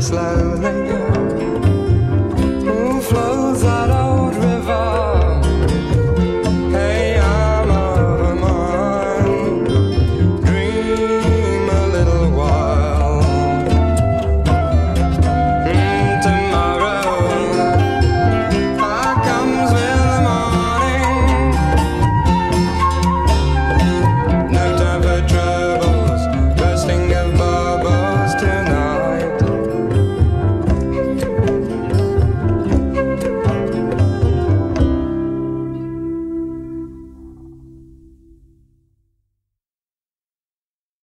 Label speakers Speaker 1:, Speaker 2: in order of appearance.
Speaker 1: slowly.